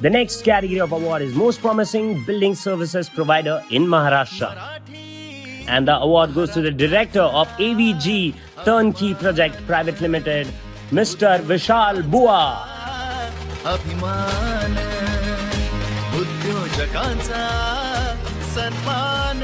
The next category of award is Most Promising Building Services Provider in Maharashtra. And the award goes to the director of AVG Turnkey Project Private Limited, Mr. Vishal Buwa. पूजकांचा Samman.